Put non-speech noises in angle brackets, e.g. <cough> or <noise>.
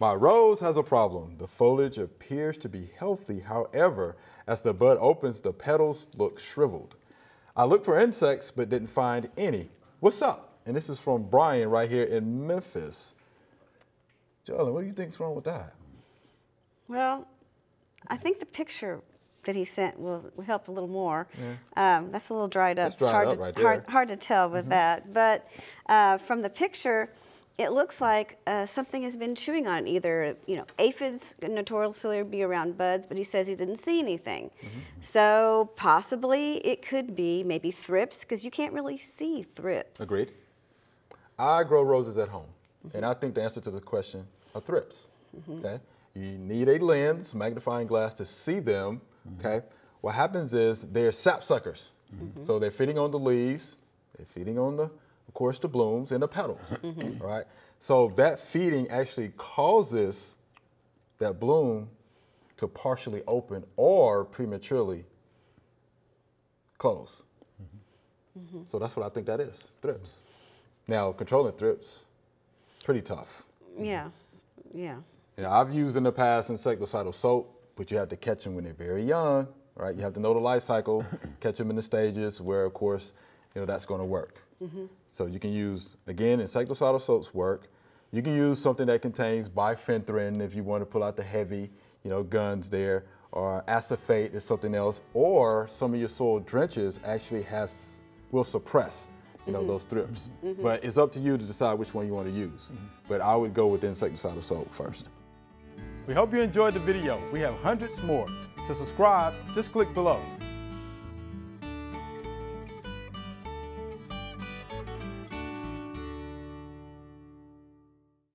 My rose has a problem. The foliage appears to be healthy. However, as the bud opens, the petals look shriveled. I looked for insects, but didn't find any. What's up? And this is from Brian right here in Memphis. Jolyn, what do you think's wrong with that? Well, I think the picture that he sent will, will help a little more. Yeah. Um, that's a little dried up. Dried it's hard up to, right hard, hard to tell with mm -hmm. that. But uh, from the picture, it looks like uh, something has been chewing on it. Either, you know, aphids notoriously be around buds, but he says he didn't see anything. Mm -hmm. So possibly it could be maybe thrips, because you can't really see thrips. Agreed. I grow roses at home, mm -hmm. and I think the answer to the question are thrips. Mm-hmm. Okay, you need a lens, magnifying glass to see them. Okay, what happens is they're sap suckers, mm-hmm. so they're feeding on the leaves, they're feeding on the of course, the blooms and the petals, <laughs> mm-hmm. right? So that feeding actually causes that bloom to partially open or prematurely close. Mm-hmm. So that's what I think that is, thrips. Now, controlling thrips, pretty tough. Yeah, yeah. You know, I've used in the past insecticidal soap, but you have to catch them when they're very young, right? You have to know the life cycle, <laughs> catch them in the stages where, of course, you know, that's going to work. Mm-hmm. So you can use, again, insecticidal soaps work. You can use something that contains bifenthrin if you want to pull out the heavy, you know, guns there, or acephate is something else, or some of your soil drenches actually has, will suppress, you know, mm-hmm. those thrips. Mm-hmm. But it's up to you to decide which one you want to use. Mm-hmm. But I would go with the insecticidal soap first. We hope you enjoyed the video. We have hundreds more. To subscribe, just click below.